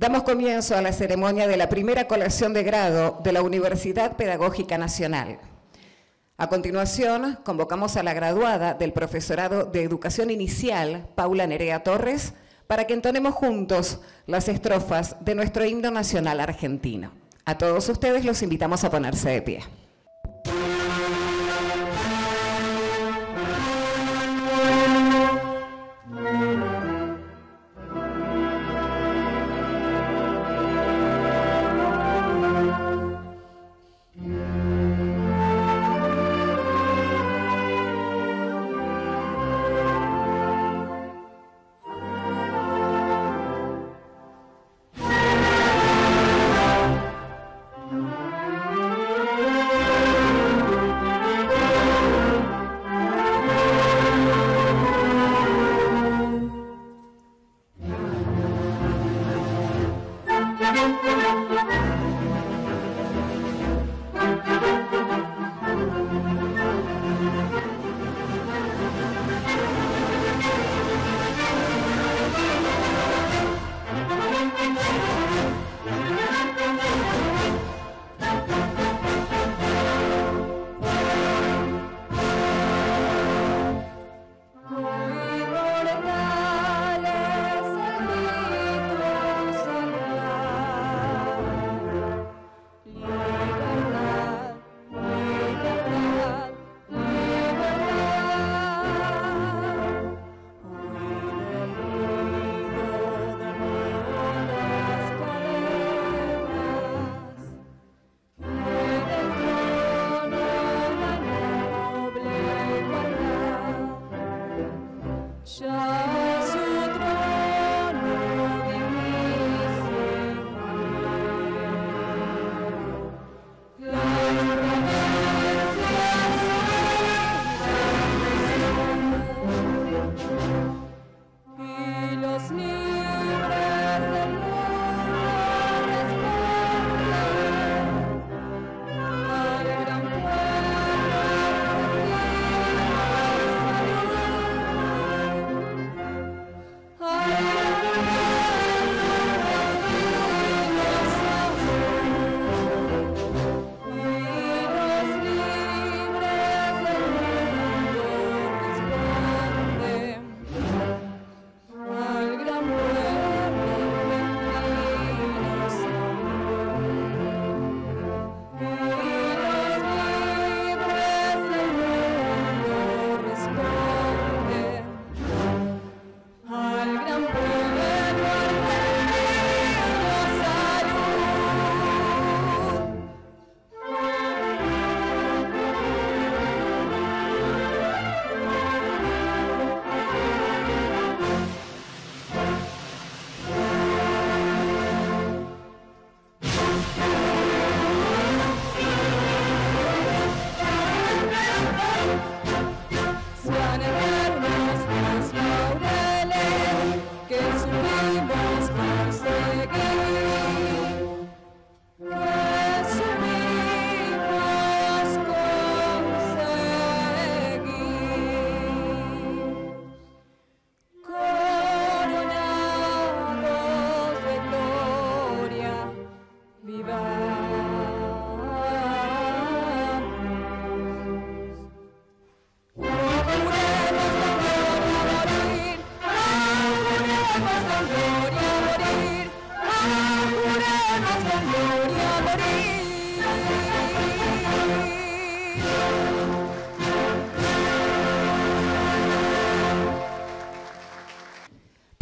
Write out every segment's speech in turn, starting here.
Damos comienzo a la ceremonia de la primera colación de grado de la Universidad Pedagógica Nacional. A continuación, convocamos a la graduada del Profesorado de Educación Inicial, Paula Nerea Torres, para que entonemos juntos las estrofas de nuestro himno nacional argentino. A todos ustedes los invitamos a ponerse de pie.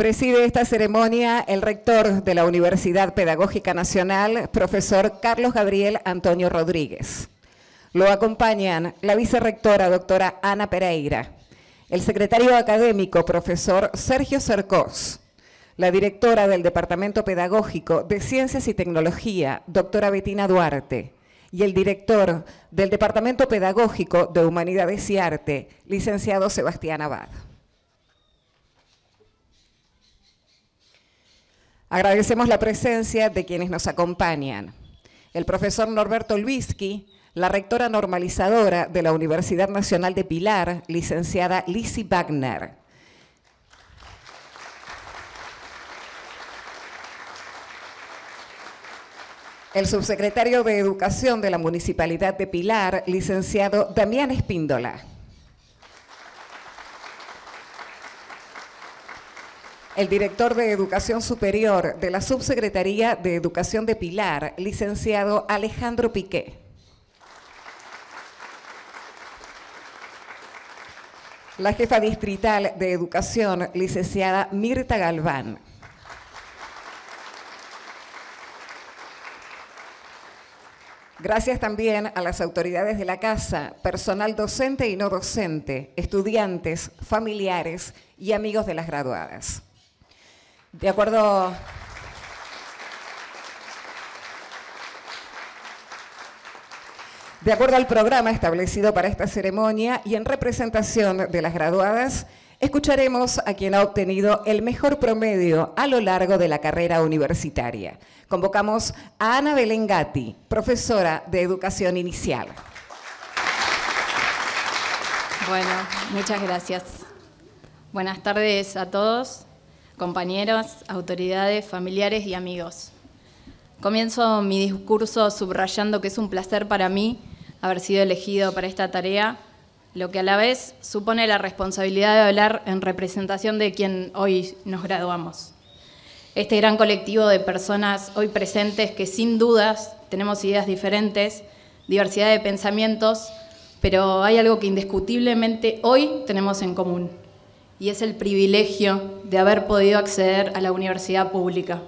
Preside esta ceremonia el rector de la Universidad Pedagógica Nacional, profesor Carlos Gabriel Antonio Rodríguez. Lo acompañan la vicerrectora, doctora Ana Pereira, el secretario académico, profesor Sergio Cercós, la directora del Departamento Pedagógico de Ciencias y Tecnología, doctora Betina Duarte, y el director del Departamento Pedagógico de Humanidades y Arte, licenciado Sebastián Abad. Agradecemos la presencia de quienes nos acompañan. El profesor Norberto Luisky, la rectora normalizadora de la Universidad Nacional de Pilar, licenciada Lizzie Wagner. El subsecretario de Educación de la Municipalidad de Pilar, licenciado Damián Espíndola. El director de Educación Superior de la Subsecretaría de Educación de Pilar, licenciado Alejandro Piqué. La jefa distrital de Educación, licenciada Mirta Galván. Gracias también a las autoridades de la casa, personal docente y no docente, estudiantes, familiares y amigos de las graduadas. De acuerdo... De acuerdo al programa establecido para esta ceremonia y en representación de las graduadas, escucharemos a quien ha obtenido el mejor promedio a lo largo de la carrera universitaria. Convocamos a Ana Belengati, profesora de Educación Inicial. Bueno, muchas gracias. Buenas tardes a todos, compañeros, autoridades, familiares y amigos. Comienzo mi discurso subrayando que es un placer para mí haber sido elegido para esta tarea, lo que a la vez supone la responsabilidad de hablar en representación de quien hoy nos graduamos. Este gran colectivo de personas hoy presentes que sin dudas tenemos ideas diferentes, diversidad de pensamientos, pero hay algo que indiscutiblemente hoy tenemos en común, y es el privilegio de haber podido acceder a la universidad pública.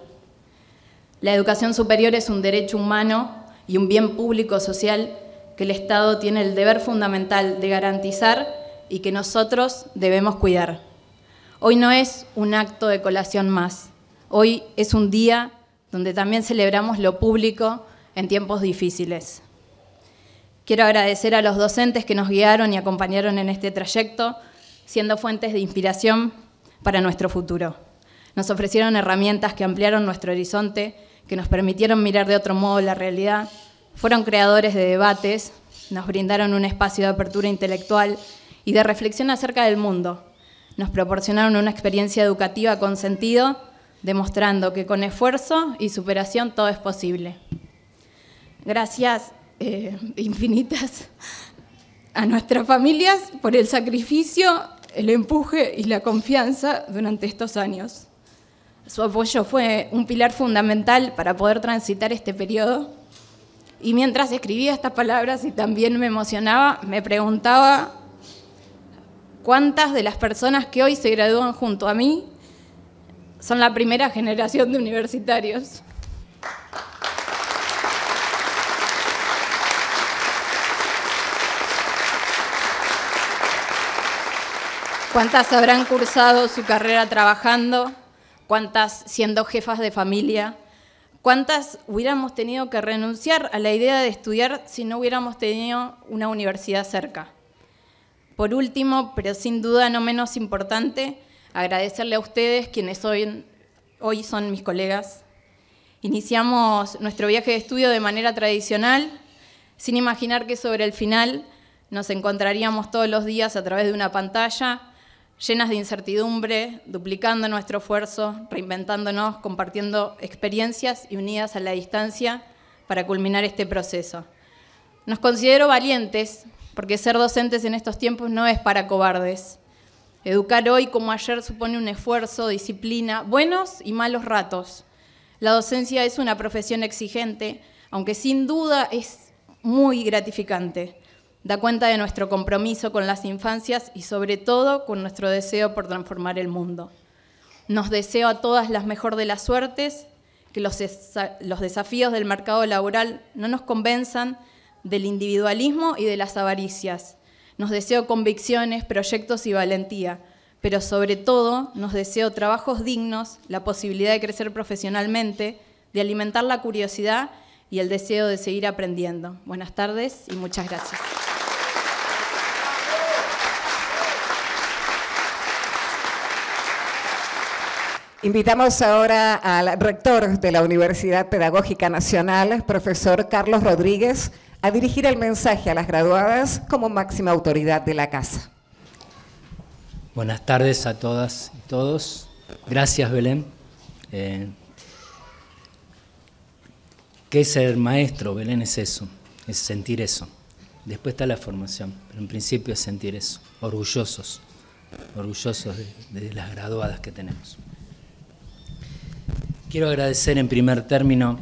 La educación superior es un derecho humano y un bien público social que el Estado tiene el deber fundamental de garantizar y que nosotros debemos cuidar. Hoy no es un acto de colación más, hoy es un día donde también celebramos lo público en tiempos difíciles. Quiero agradecer a los docentes que nos guiaron y acompañaron en este trayecto, siendo fuentes de inspiración para nuestro futuro. Nos ofrecieron herramientas que ampliaron nuestro horizonte, que nos permitieron mirar de otro modo la realidad fueron creadores de debates, nos brindaron un espacio de apertura intelectual y de reflexión acerca del mundo. Nos proporcionaron una experiencia educativa con sentido, demostrando que con esfuerzo y superación todo es posible. Gracias eh, infinitas a nuestras familias por el sacrificio, el empuje y la confianza durante estos años. Su apoyo fue un pilar fundamental para poder transitar este periodo y mientras escribía estas palabras y también me emocionaba, me preguntaba cuántas de las personas que hoy se gradúan junto a mí son la primera generación de universitarios. ¿Cuántas habrán cursado su carrera trabajando? ¿Cuántas siendo jefas de familia? ¿Cuántas hubiéramos tenido que renunciar a la idea de estudiar si no hubiéramos tenido una universidad cerca? Por último, pero sin duda no menos importante, agradecerle a ustedes, quienes hoy, hoy son mis colegas. Iniciamos nuestro viaje de estudio de manera tradicional, sin imaginar que sobre el final nos encontraríamos todos los días a través de una pantalla llenas de incertidumbre, duplicando nuestro esfuerzo, reinventándonos, compartiendo experiencias y unidas a la distancia para culminar este proceso. Nos considero valientes porque ser docentes en estos tiempos no es para cobardes. Educar hoy como ayer supone un esfuerzo, disciplina, buenos y malos ratos. La docencia es una profesión exigente, aunque sin duda es muy gratificante da cuenta de nuestro compromiso con las infancias y sobre todo con nuestro deseo por transformar el mundo. Nos deseo a todas las mejor de las suertes, que los, desafíos del mercado laboral no nos convenzan del individualismo y de las avaricias. Nos deseo convicciones, proyectos y valentía, pero sobre todo nos deseo trabajos dignos, la posibilidad de crecer profesionalmente, de alimentar la curiosidad y el deseo de seguir aprendiendo. Buenas tardes y muchas gracias. Invitamos ahora al rector de la Universidad Pedagógica Nacional, profesor Carlos Rodríguez, a dirigir el mensaje a las graduadas como máxima autoridad de la casa. Buenas tardes a todas y todos. Gracias, Belén. Eh, ¿Qué es ser maestro? Belén es eso, es sentir eso. Después está la formación, pero en principio es sentir eso, orgullosos, orgullosos de, las graduadas que tenemos. Quiero agradecer en primer término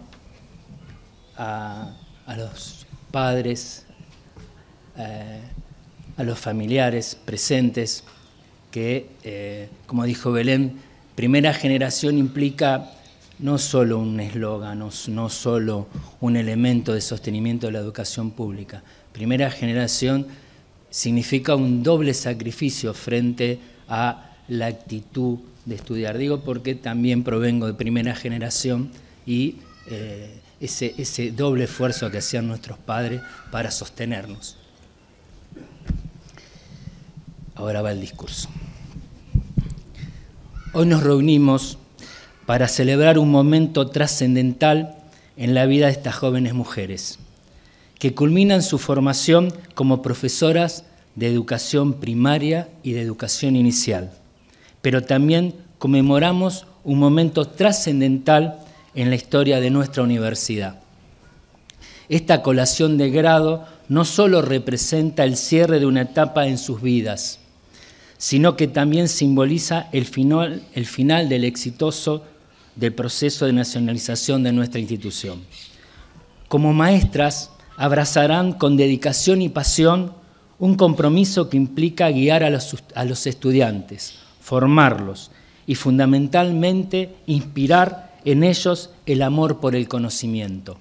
a, los padres, eh, a los familiares presentes, que, eh, como dijo Belén, primera generación implica no solo un eslogan, no, no solo un elemento de sostenimiento de la educación pública. Primera generación significa un doble sacrificio frente a la actitud de estudiar. Digo porque también provengo de primera generación y eh, ese, ese doble esfuerzo que hacían nuestros padres para sostenernos. Ahora va el discurso. Hoy nos reunimos para celebrar un momento trascendental en la vida de estas jóvenes mujeres, que culminan su formación como profesoras de educación primaria y de educación inicial. Pero también conmemoramos un momento trascendental en la historia de nuestra universidad. Esta colación de grado no solo representa el cierre de una etapa en sus vidas, sino que también simboliza el final, el final del exitoso del proceso de nacionalización de nuestra institución. Como maestras, abrazarán con dedicación y pasión un compromiso que implica guiar a los estudiantes, formarlos y fundamentalmente inspirar en ellos el amor por el conocimiento.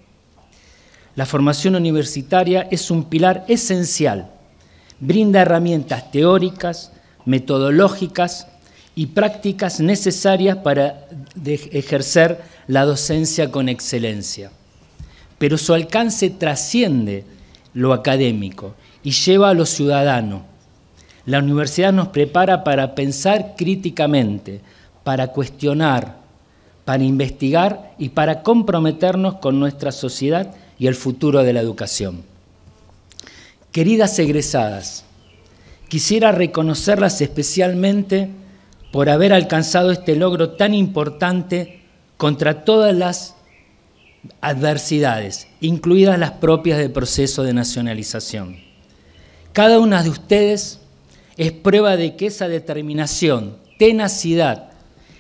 La formación universitaria es un pilar esencial, brinda herramientas teóricas, metodológicas y prácticas necesarias para ejercer la docencia con excelencia. Pero su alcance trasciende lo académico y lleva a lo ciudadano. La universidad nos prepara para pensar críticamente, para cuestionar, para investigar y para comprometernos con nuestra sociedad y el futuro de la educación. Queridas egresadas, quisiera reconocerlas especialmente por haber alcanzado este logro tan importante contra todas las adversidades, incluidas las propias del proceso de nacionalización. Cada una de ustedes es prueba de que esa determinación, tenacidad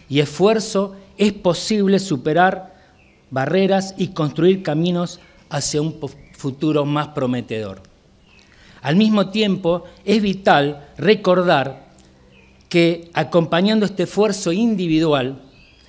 y esfuerzo es posible superar barreras y construir caminos hacia un futuro más prometedor. Al mismo tiempo, es vital recordar que acompañando este esfuerzo individual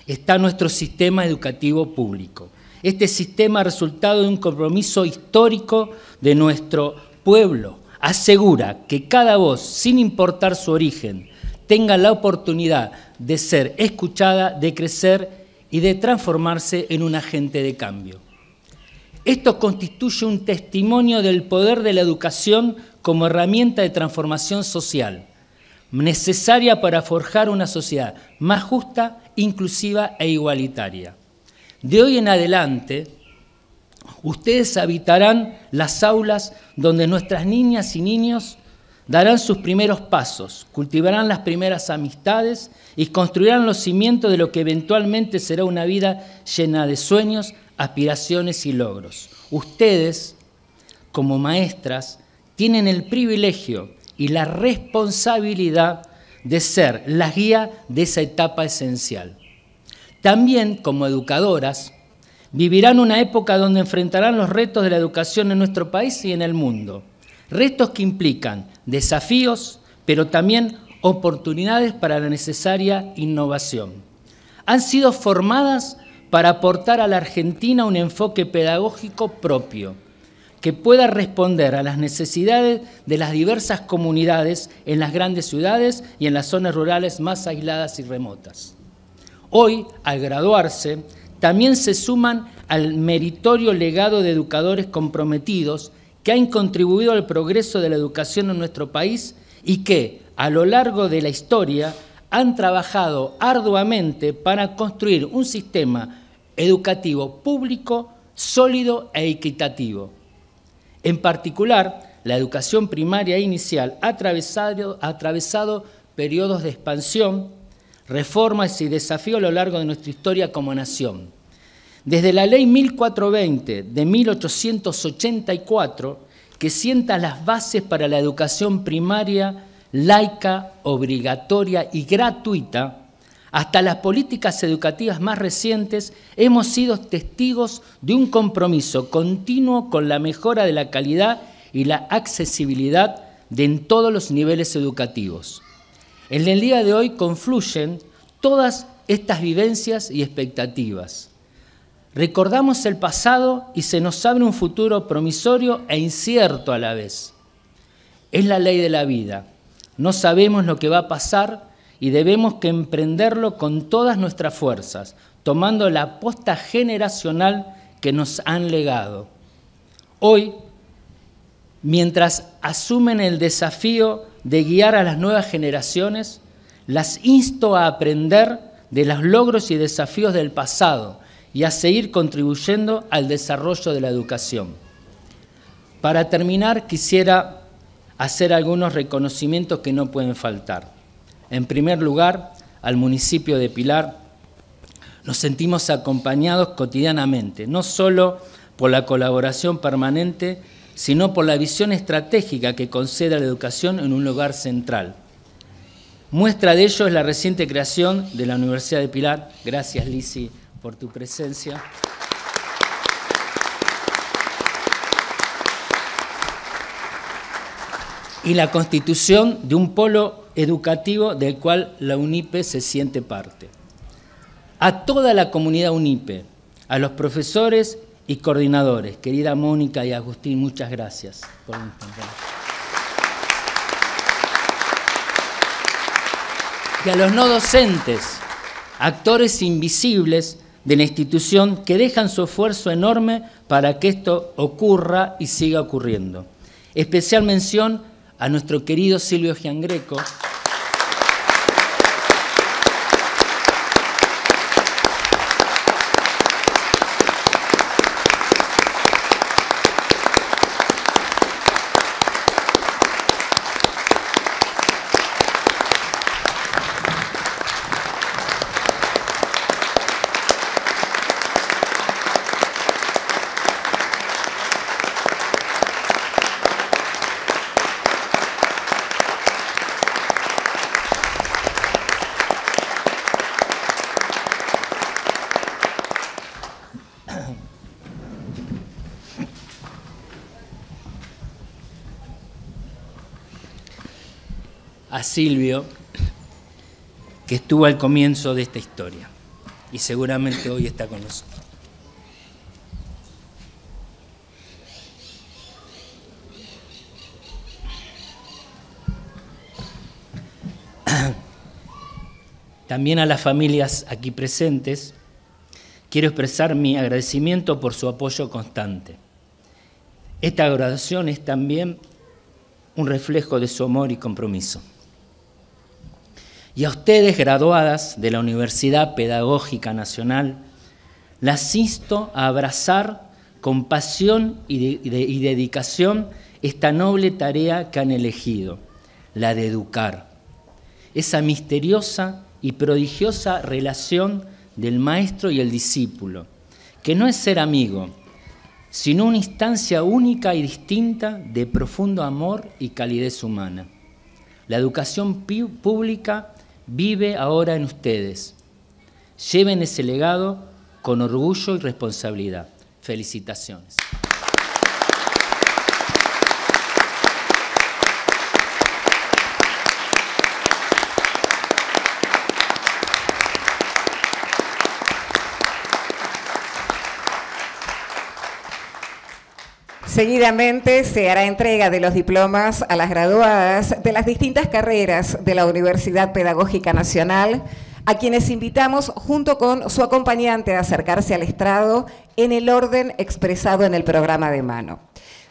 está nuestro sistema educativo público. Este sistema, resultado de un compromiso histórico de nuestro pueblo, asegura que cada voz, sin importar su origen, tenga la oportunidad de ser escuchada, de crecer y de transformarse en un agente de cambio. Esto constituye un testimonio del poder de la educación como herramienta de transformación social necesaria para forjar una sociedad más justa, inclusiva e igualitaria. De hoy en adelante, ustedes habitarán las aulas donde nuestras niñas y niños darán sus primeros pasos, cultivarán las primeras amistades y construirán los cimientos de lo que eventualmente será una vida llena de sueños, aspiraciones y logros. Ustedes, como maestras, tienen el privilegio y la responsabilidad de ser la guía de esa etapa esencial. También, como educadoras, vivirán una época donde enfrentarán los retos de la educación en nuestro país y en el mundo. Retos que implican desafíos, pero también oportunidades para la necesaria innovación. Han sido formadas para aportar a la Argentina un enfoque pedagógico propio que pueda responder a las necesidades de las diversas comunidades en las grandes ciudades y en las zonas rurales más aisladas y remotas. Hoy, al graduarse, también se suman al meritorio legado de educadores comprometidos que han contribuido al progreso de la educación en nuestro país y que, a lo largo de la historia, han trabajado arduamente para construir un sistema educativo público, sólido e equitativo. En particular, la educación primaria inicial ha atravesado, ha atravesado periodos de expansión, reformas y desafíos a lo largo de nuestra historia como nación. Desde la ley 1420 de 1884, que sienta las bases para la educación primaria, laica, obligatoria y gratuita, hasta las políticas educativas más recientes, hemos sido testigos de un compromiso continuo con la mejora de la calidad y la accesibilidad de en todos los niveles educativos. En el día de hoy confluyen todas estas vivencias y expectativas. Recordamos el pasado y se nos abre un futuro promisorio e incierto a la vez. Es la ley de la vida. No sabemos lo que va a pasar y debemos que emprenderlo con todas nuestras fuerzas, tomando la aposta generacional que nos han legado. Hoy, mientras asumen el desafío de guiar a las nuevas generaciones, las insto a aprender de los logros y desafíos del pasado y a seguir contribuyendo al desarrollo de la educación. Para terminar, quisiera hacer algunos reconocimientos que no pueden faltar. En primer lugar, al municipio de Pilar nos sentimos acompañados cotidianamente, no solo por la colaboración permanente, sino por la visión estratégica que concede a la educación en un lugar central. Muestra de ello es la reciente creación de la Universidad de Pilar. Gracias, Lisi, por tu presencia. Y la constitución de un polo educativo del cual la UNIPE se siente parte. A toda la comunidad UNIPE, a los profesores y coordinadores, querida Mónica y Agustín, muchas gracias por Y a los no docentes, actores invisibles de la institución que dejan su esfuerzo enorme para que esto ocurra y siga ocurriendo. Especial mención a nuestro querido Silvio Giangreco. A Silvio, que estuvo al comienzo de esta historia y seguramente hoy está con nosotros. También a las familias aquí presentes, quiero expresar mi agradecimiento por su apoyo constante. Esta graduación es también un reflejo de su amor y compromiso. Y a ustedes, graduadas de la Universidad Pedagógica Nacional, las insto a abrazar con pasión y, dedicación esta noble tarea que han elegido, la de educar. Esa misteriosa y prodigiosa relación del maestro y el discípulo, que no es ser amigo, sino una instancia única y distinta de profundo amor y calidez humana. La educación pública vive ahora en ustedes. Lleven ese legado con orgullo y responsabilidad. Felicitaciones. Seguidamente se hará entrega de los diplomas a las graduadas de las distintas carreras de la Universidad Pedagógica Nacional, a quienes invitamos junto con su acompañante a acercarse al estrado en el orden expresado en el programa de mano.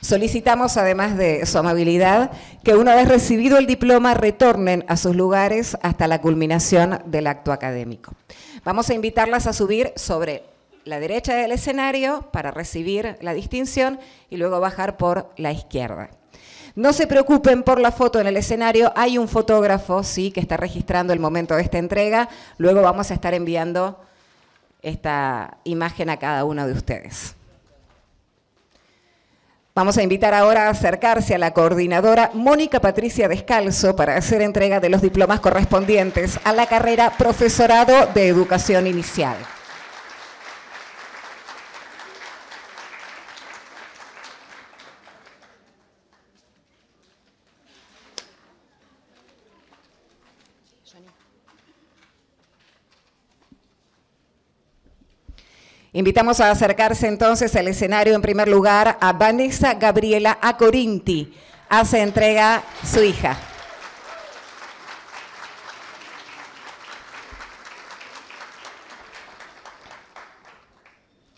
Solicitamos, además de su amabilidad, que una vez recibido el diploma retornen a sus lugares hasta la culminación del acto académico. Vamos a invitarlas a subir sobre la derecha del escenario para recibir la distinción y luego bajar por la izquierda. No se preocupen por la foto en el escenario, hay un fotógrafo sí que está registrando el momento de esta entrega, luego vamos a estar enviando esta imagen a cada uno de ustedes. Vamos a invitar ahora a acercarse a la coordinadora Mónica Patricia Descalzo para hacer entrega de los diplomas correspondientes a la carrera Profesorado de Educación Inicial. Invitamos a acercarse entonces al escenario en primer lugar a Vanessa Gabriela Acorinti. Hace entrega su hija.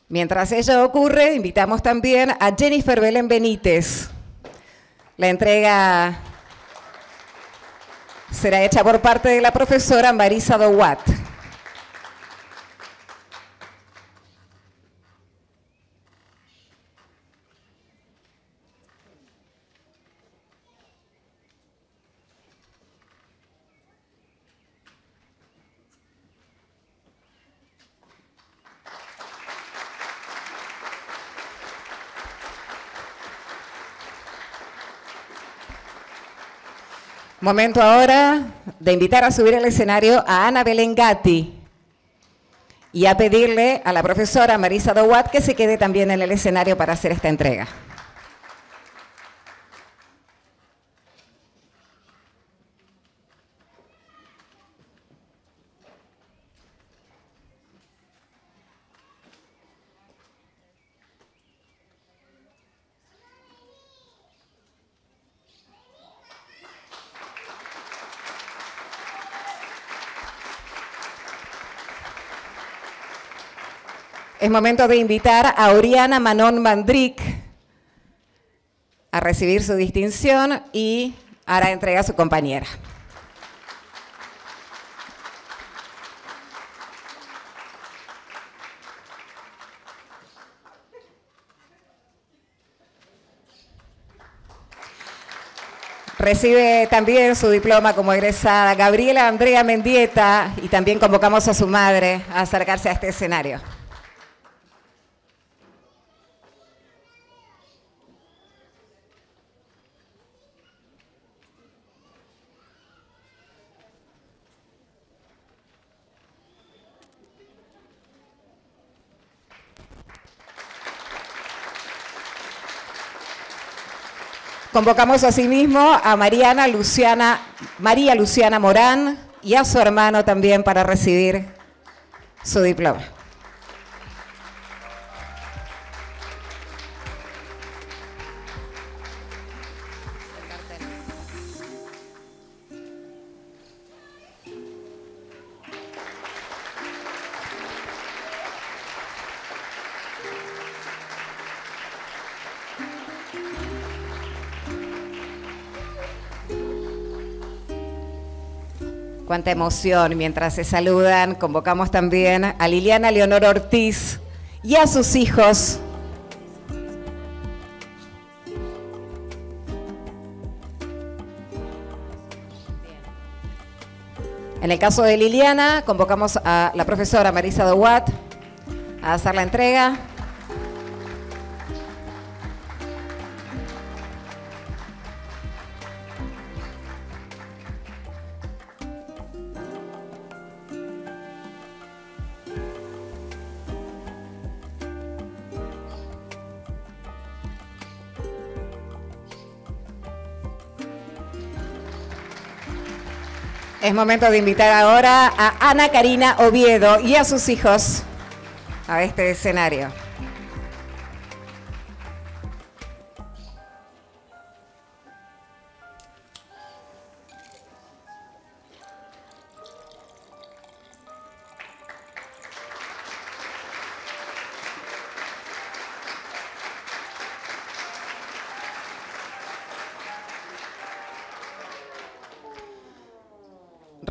Mientras ello ocurre, invitamos también a Jennifer Belén Benítez. La entrega será hecha por parte de la profesora Marisa Dowat. Momento ahora de invitar a subir al escenario a Ana Belén Gatti y a pedirle a la profesora Marisa Dowat que se quede también en el escenario para hacer esta entrega. Es momento de invitar a Oriana Manon Mandrick a recibir su distinción y hará entrega a su compañera. Recibe también su diploma como egresada Gabriela Andrea Mendieta y también convocamos a su madre a acercarse a este escenario. Convocamos asimismo a Mariana Luciana, María Luciana Morán y a su hermano también para recibir su diploma. Emoción mientras se saludan. Convocamos también a Liliana Leonor Ortiz y a sus hijos. En el caso de Liliana, convocamos a la profesora Marisa Dowat a hacer la entrega. Es momento de invitar ahora a Ana Karina Oviedo y a sus hijos a este escenario.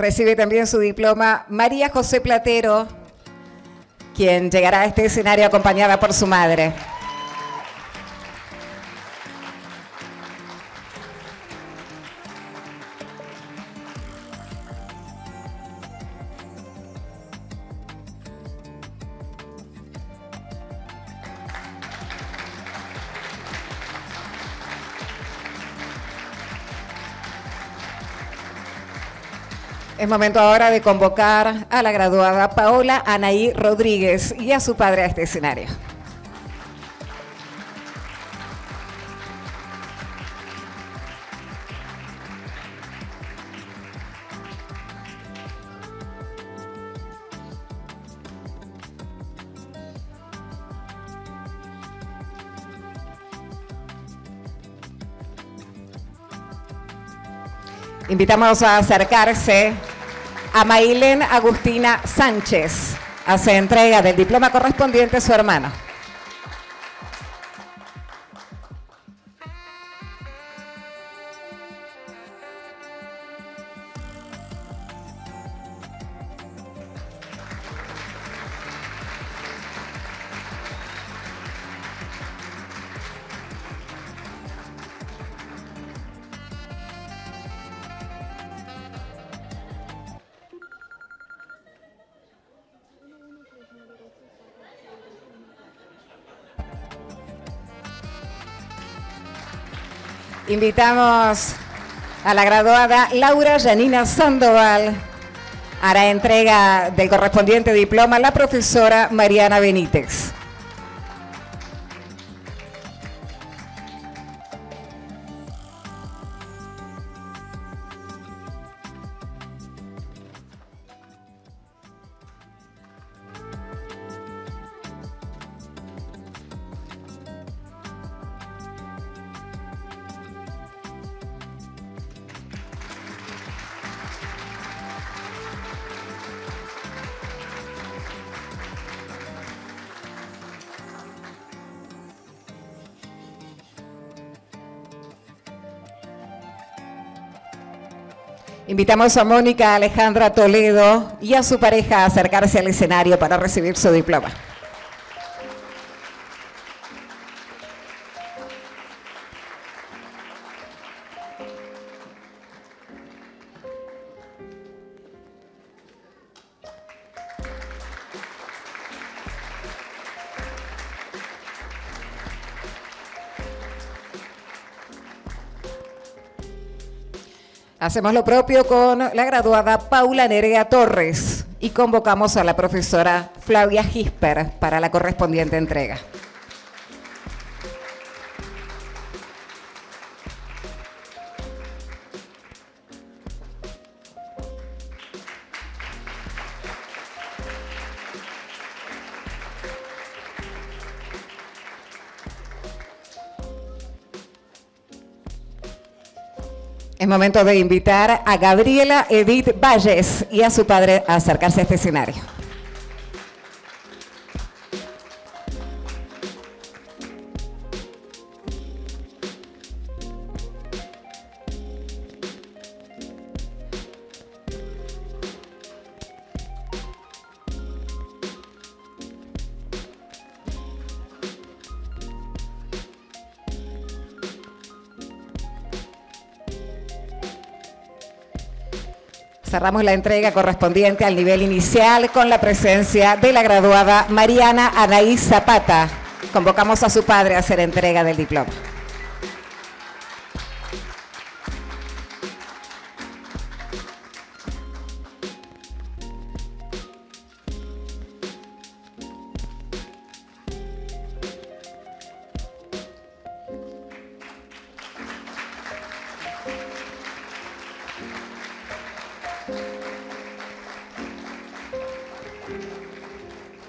Recibe también su diploma María José Platero, quien llegará a este escenario acompañada por su madre. Es momento ahora de convocar a la graduada Paola Anaí Rodríguez y a su padre a este escenario. Invitamos a acercarse a Mailén Agustina Sánchez. Hace entrega del diploma correspondiente a su hermano. Invitamos a la graduada Laura Janina Sandoval. Hará entrega del correspondiente diploma la profesora Mariana Benítez. Invitamos a Mónica Alejandra Toledo y a su pareja a acercarse al escenario para recibir su diploma. Hacemos lo propio con la graduada Paula Nerea Torres y convocamos a la profesora Flavia Gisper para la correspondiente entrega. Es momento de invitar a Gabriela Edith Valles y a su padre a acercarse a este escenario. Cerramos la entrega correspondiente al nivel inicial con la presencia de la graduada Mariana Anaí Zapata. Convocamos a su padre a hacer entrega del diploma.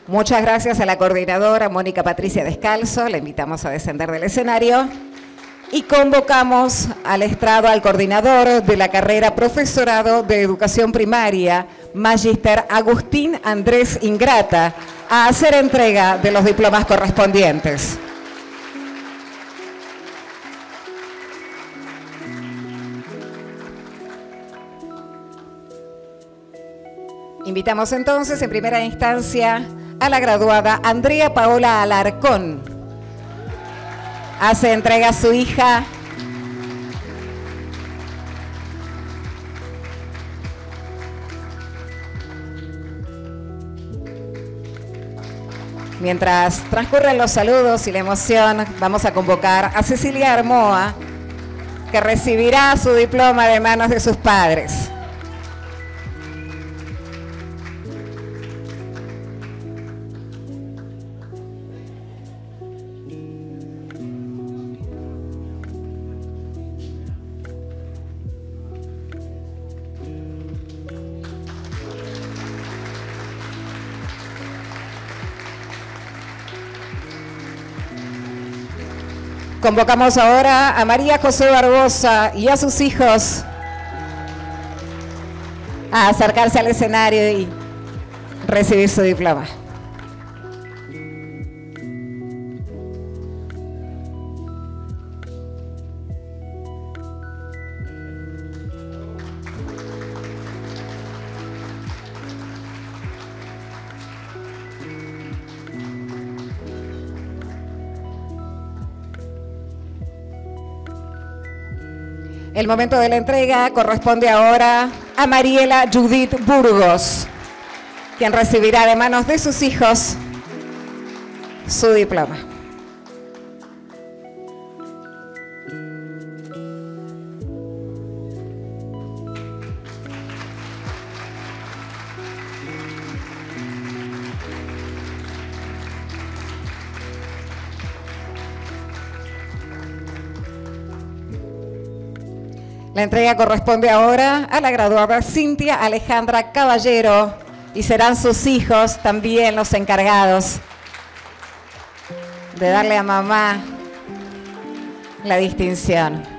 Muchas gracias a la coordinadora Mónica Patricia Descalzo, le invitamos a descender del escenario y convocamos al estrado al coordinador de la carrera Profesorado de Educación Primaria, Magister Agustín Andrés Ingrata, a hacer entrega de los diplomas correspondientes. Invitamos entonces en primera instancia a la graduada Andrea Paola Alarcón. Hace entrega a su hija Mientras transcurren los saludos y la emoción, vamos a convocar a Cecilia Armoa, que recibirá su diploma de manos de sus padres. Convocamos ahora a María José Barbosa y a sus hijos a acercarse al escenario y recibir su diploma. El momento de la entrega corresponde ahora a Mariela Judith Burgos, quien recibirá de manos de sus hijos su diploma. La entrega corresponde ahora a la graduada Cintia Alejandra Caballero y serán sus hijos también los encargados de darle a mamá la distinción.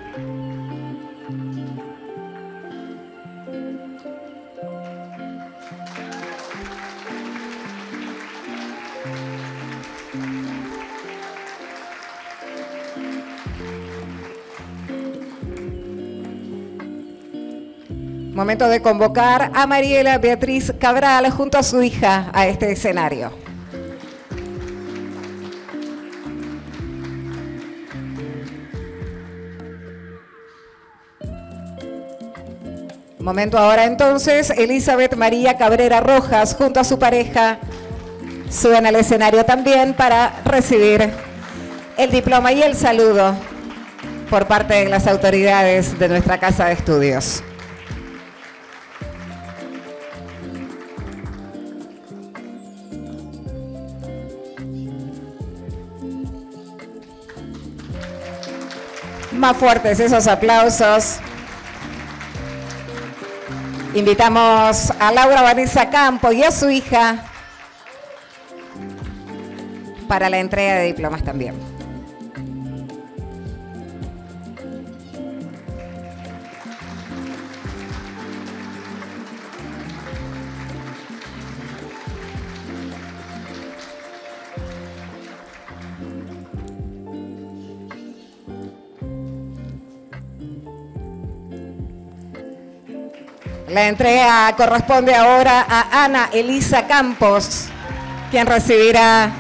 Momento de convocar a Mariela Beatriz Cabral junto a su hija a este escenario. Momento ahora entonces, Elizabeth María Cabrera Rojas junto a su pareja suben al escenario también para recibir el diploma y el saludo por parte de las autoridades de nuestra casa de estudios. Más fuertes esos aplausos. Invitamos a Laura Vanessa Campo y a su hija para la entrega de diplomas también. La entrega corresponde ahora a Ana Elisa Campos, quien recibirá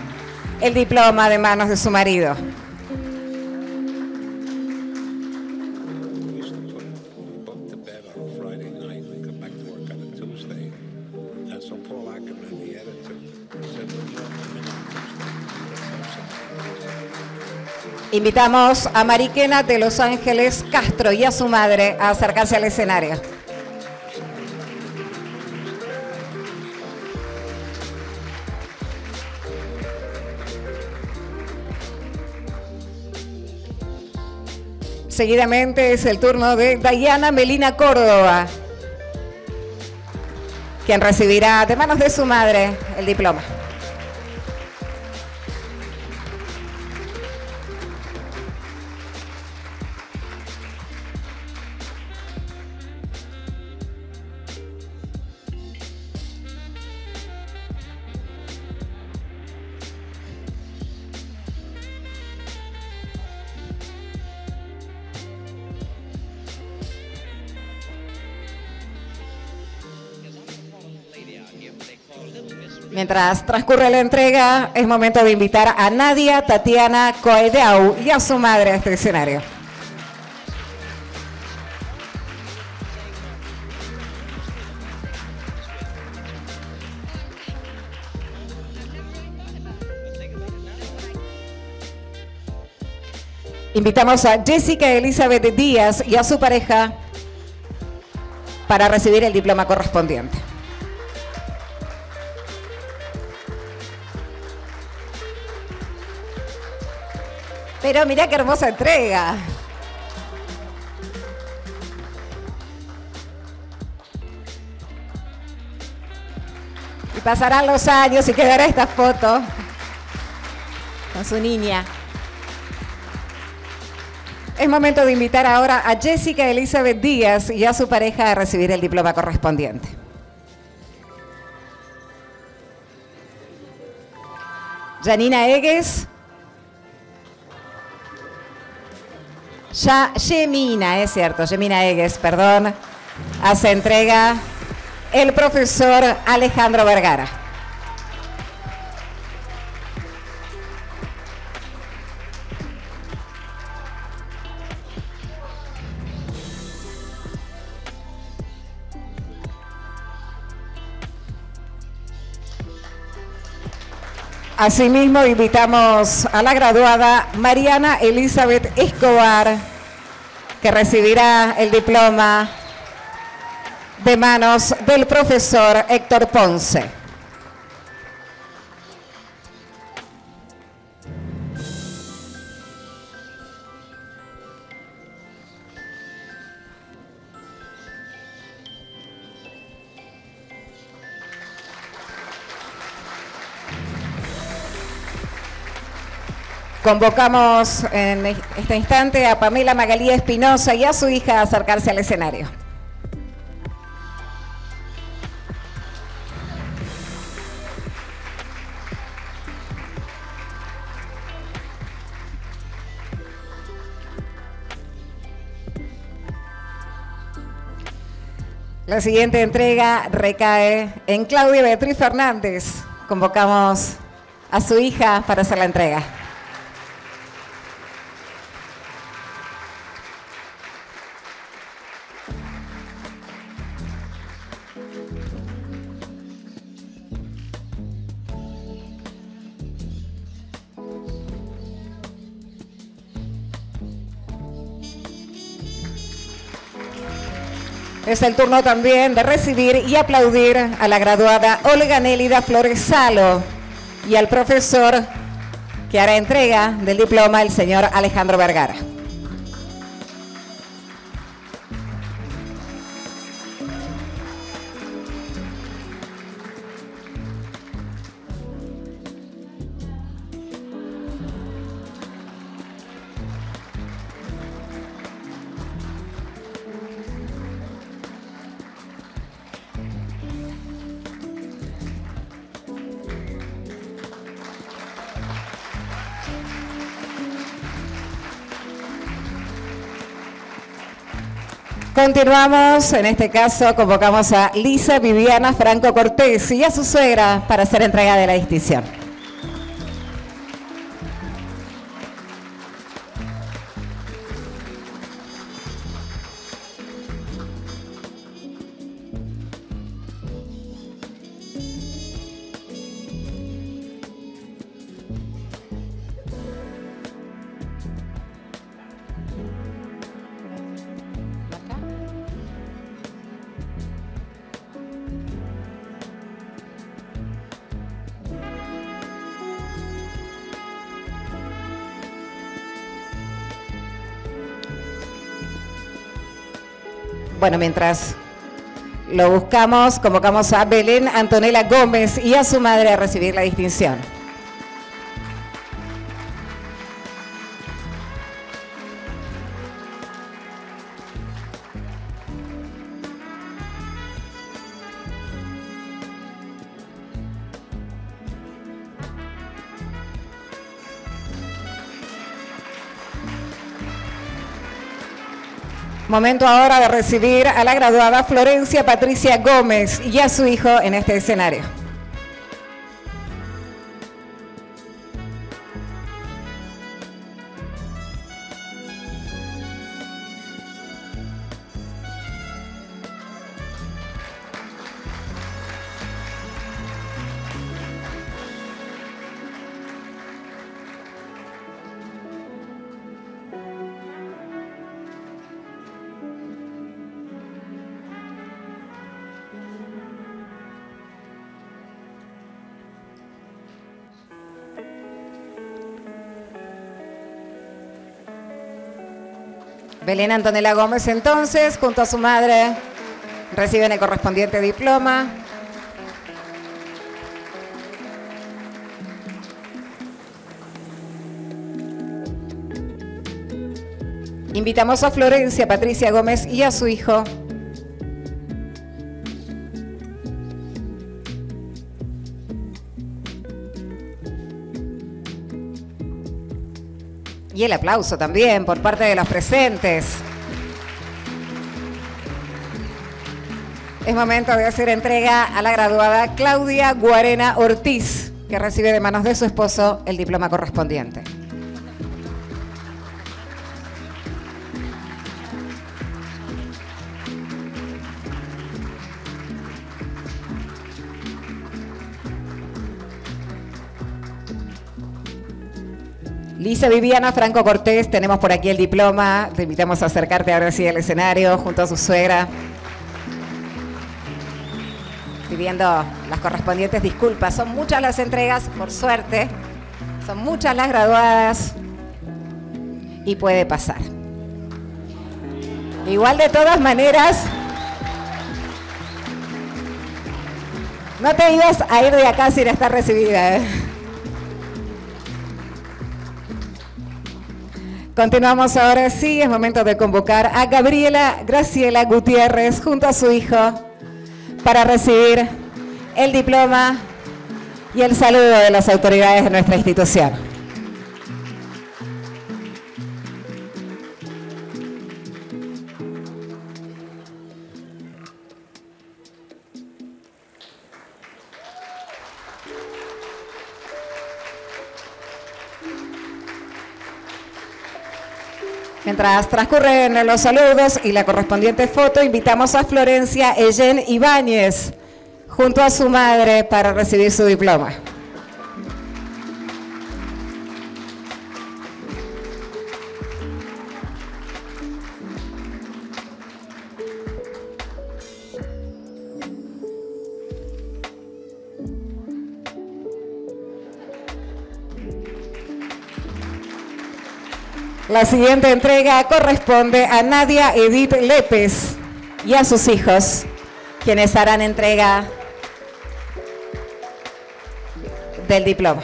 el diploma de manos de su marido. Invitamos a Mariquena de Los Ángeles Castro y a su madre a acercarse al escenario. Seguidamente es el turno de Dayana Melina Córdoba, quien recibirá de manos de su madre el diploma. Mientras transcurre la entrega, es momento de invitar a Nadia Tatiana Coedeau y a su madre a este escenario. Invitamos a Jessica Elizabeth Díaz y a su pareja para recibir el diploma correspondiente. Pero mira qué hermosa entrega. Y pasarán los años y quedará esta foto con su niña. Es momento de invitar ahora a Jessica Elizabeth Díaz y a su pareja a recibir el diploma correspondiente. Janina Egues. Ya, Gemina, es cierto, Gemina Egues, perdón. Hace entrega el profesor Alejandro Vergara. Asimismo, invitamos a la graduada Mariana Elizabeth Escobar, que recibirá el diploma de manos del profesor Héctor Ponce. Convocamos en este instante a Pamela Magalía Espinosa y a su hija a acercarse al escenario. La siguiente entrega recae en Claudia Beatriz Fernández. Convocamos a su hija para hacer la entrega. Es el turno también de recibir y aplaudir a la graduada Olga Nélida Flores Salo y al profesor que hará entrega del diploma el señor Alejandro Vergara. Continuamos, en este caso convocamos a Lisa Viviana Franco Cortés y a su suegra para hacer entrega de la distinción. Bueno, mientras lo buscamos, convocamos a Belén Antonella Gómez y a su madre a recibir la distinción. Momento ahora de recibir a la graduada Florencia Patricia Gómez y a su hijo en este escenario. Belén Antonella Gómez entonces, junto a su madre, reciben el correspondiente diploma. Invitamos a Florencia Patricia Gómez y a su hijo Y el aplauso también por parte de los presentes. Es momento de hacer entrega a la graduada Claudia Guarena Ortiz, que recibe de manos de su esposo el diploma correspondiente. Lisa Viviana Franco Cortés, tenemos por aquí el diploma. Te invitamos a acercarte ahora sí al escenario junto a su suegra. Pidiendo las correspondientes disculpas. Son muchas las entregas, por suerte. Son muchas las graduadas. Y puede pasar. Igual de todas maneras, no te ibas a ir de acá sin estar recibida. ¿eh? Continuamos ahora sí, es momento de convocar a Gabriela Graciela Gutiérrez junto a su hijo para recibir el diploma y el saludo de las autoridades de nuestra institución. Mientras transcurren los saludos y la correspondiente foto, invitamos a Florencia Ellen Ibáñez junto a su madre para recibir su diploma. La siguiente entrega corresponde a Nadia Edith Lépez y a sus hijos, quienes harán entrega del diploma.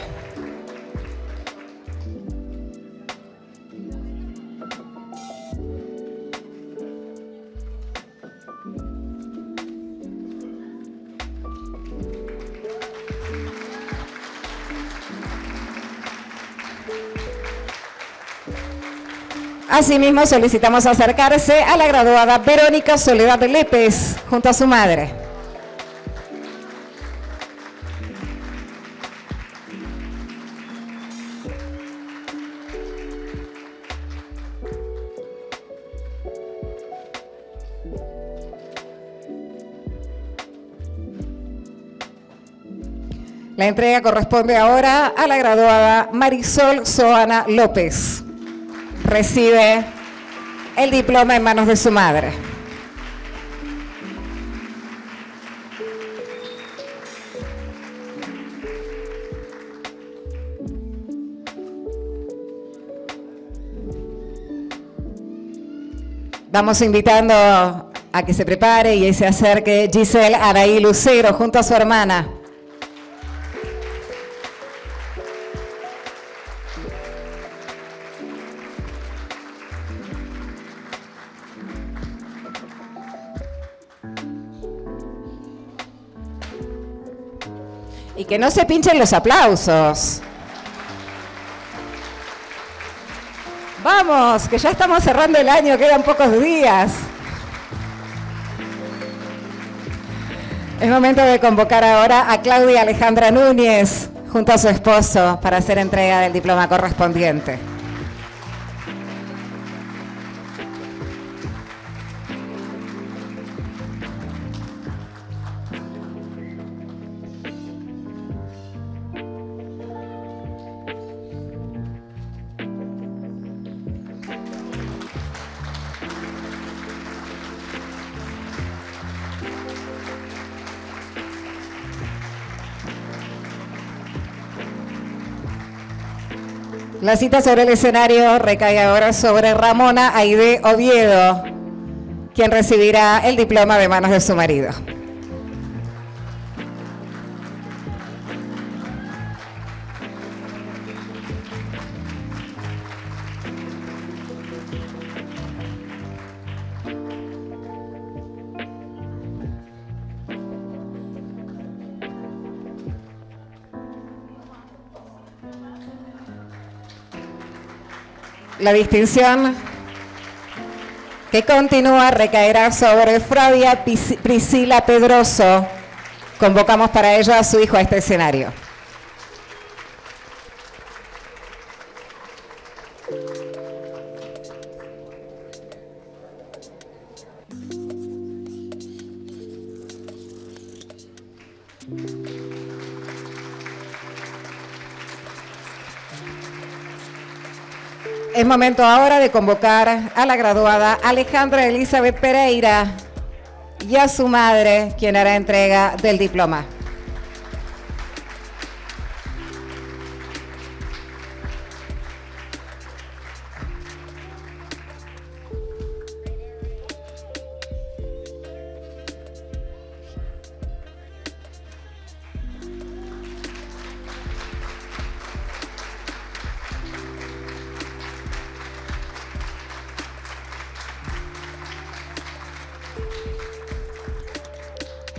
Asimismo, solicitamos acercarse a la graduada Verónica Soledad Lépez junto a su madre. La entrega corresponde ahora a la graduada Marisol Soana López recibe el diploma en manos de su madre. Vamos invitando a que se prepare y se acerque Giselle Araí Lucero junto a su hermana. Que no se pinchen los aplausos. Vamos, que ya estamos cerrando el año, quedan pocos días. Es momento de convocar ahora a Claudia Alejandra Núñez junto a su esposo para hacer entrega del diploma correspondiente. La cita sobre el escenario recae ahora sobre Ramona Aide Oviedo, quien recibirá el diploma de manos de su marido. La distinción que continúa recaerá sobre Flavia Priscila Pedroso. Convocamos para ello a su hijo a este escenario. Es momento ahora de convocar a la graduada Alejandra Elizabeth Pereira y a su madre, quien hará entrega del diploma.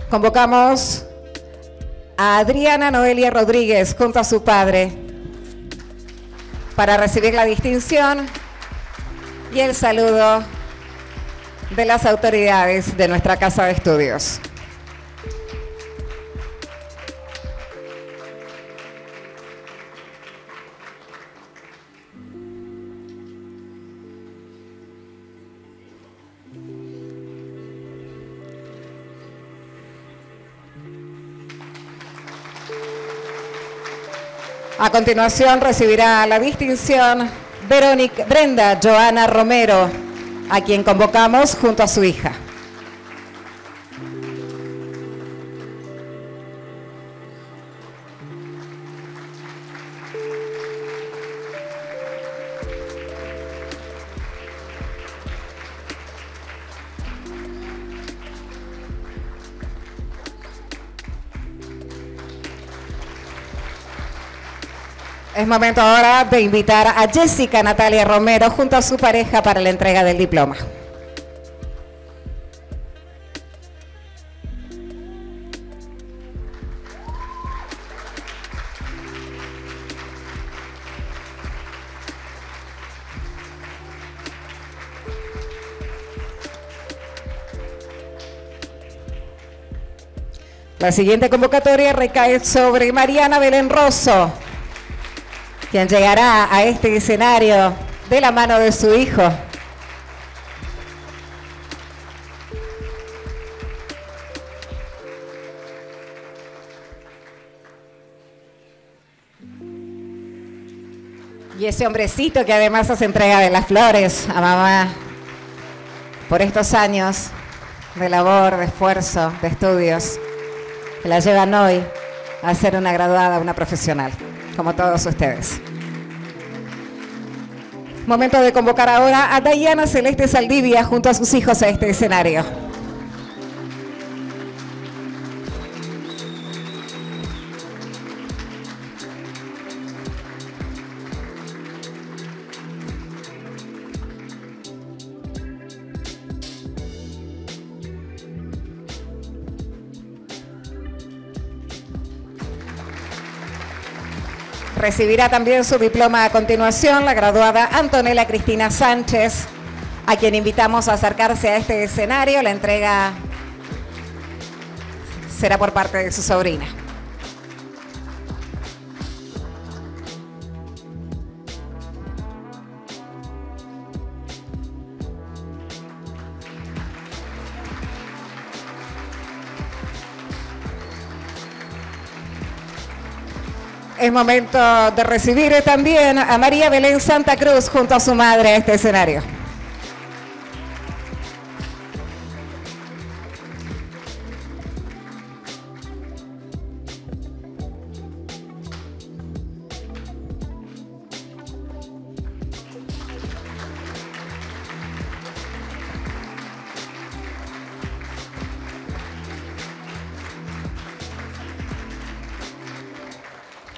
Convocamos a Adriana Noelia Rodríguez junto a su padre para recibir la distinción y el saludo de las autoridades de nuestra Casa de Estudios. A continuación recibirá la distinción Verónica Brenda Joana Romero, a quien convocamos junto a su hija. Momento ahora de invitar a Jessica Natalia Romero junto a su pareja para la entrega del diploma. La siguiente convocatoria recae sobre Mariana Belén Rosso, quien llegará a este escenario de la mano de su hijo. Y ese hombrecito que además hace entrega de las flores a mamá por estos años de labor, de esfuerzo, de estudios, que la llevan hoy a ser una graduada, una profesional como todos ustedes. Momento de convocar ahora a Dayana Celeste Saldivia junto a sus hijos a este escenario. Recibirá también su diploma a continuación la graduada Antonella Cristina Sánchez, a quien invitamos a acercarse a este escenario. La entrega será por parte de su sobrina. Es momento de recibir también a María Belén Santa Cruz junto a su madre a este escenario.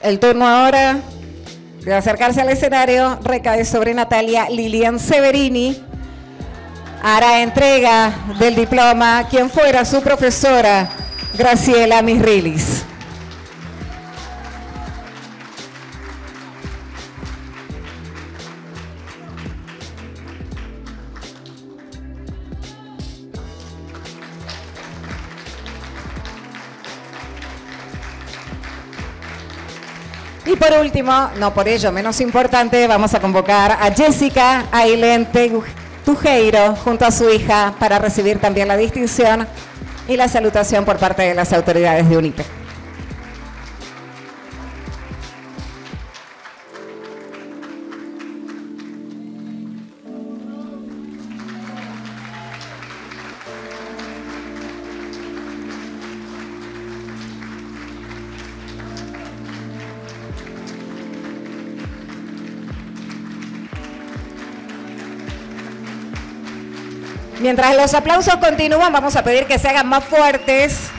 El turno ahora de acercarse al escenario recae sobre Natalia Lilian Severini. Hará entrega del diploma quien fuera su profesora, Graciela Misrilis. No por ello menos importante, vamos a convocar a Jessica Ailén Tujeiro junto a su hija para recibir también la distinción y la salutación por parte de las autoridades de UNIPE. Mientras los aplausos continúan, vamos a pedir que se hagan más fuertes